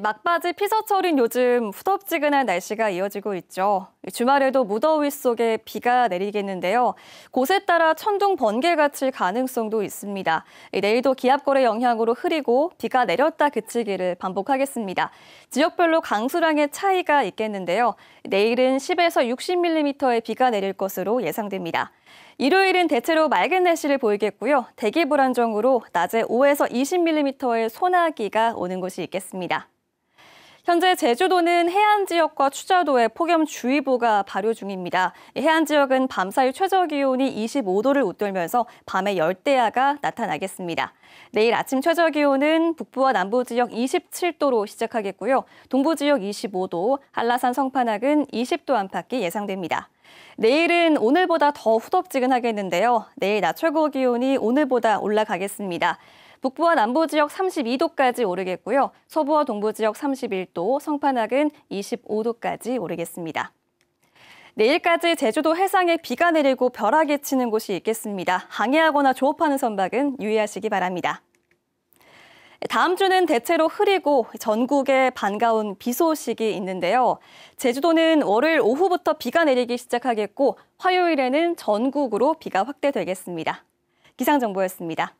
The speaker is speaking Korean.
막바지 피서철인 요즘 후덥지근한 날씨가 이어지고 있죠. 주말에도 무더위 속에 비가 내리겠는데요. 곳에 따라 천둥 번개가 칠 가능성도 있습니다. 내일도 기압골의 영향으로 흐리고 비가 내렸다 그치기를 반복하겠습니다. 지역별로 강수량의 차이가 있겠는데요. 내일은 10에서 60mm의 비가 내릴 것으로 예상됩니다. 일요일은 대체로 맑은 날씨를 보이겠고요. 대기 불안정으로 낮에 5에서 20mm의 소나기가 오는 곳이 있겠습니다. 현재 제주도는 해안 지역과 추자도에 폭염주의보가 발효 중입니다. 해안 지역은 밤 사이 최저 기온이 25도를 웃돌면서 밤에 열대야가 나타나겠습니다. 내일 아침 최저 기온은 북부와 남부 지역 27도로 시작하겠고요. 동부 지역 25도, 한라산 성판악은 20도 안팎이 예상됩니다. 내일은 오늘보다 더 후덥지근하겠는데요. 내일 낮 최고 기온이 오늘보다 올라가겠습니다. 북부와 남부 지역 32도까지 오르겠고요. 서부와 동부 지역 31도, 성판악은 25도까지 오르겠습니다. 내일까지 제주도 해상에 비가 내리고 벼락이 치는 곳이 있겠습니다. 항해하거나 조업하는 선박은 유의하시기 바랍니다. 다음 주는 대체로 흐리고 전국에 반가운 비 소식이 있는데요. 제주도는 월요일 오후부터 비가 내리기 시작하겠고 화요일에는 전국으로 비가 확대되겠습니다. 기상정보였습니다.